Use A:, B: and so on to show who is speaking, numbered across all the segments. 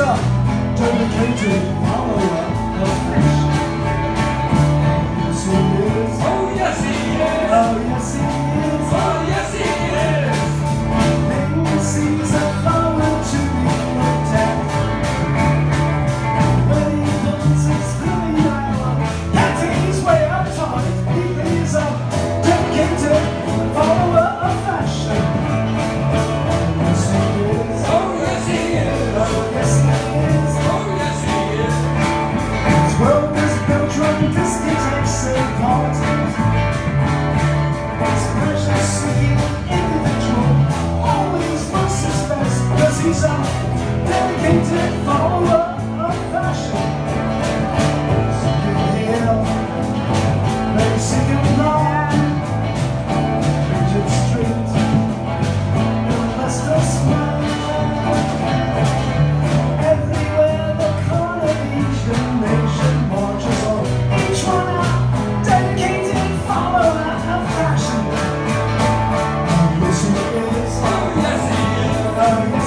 A: up the country.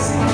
A: see.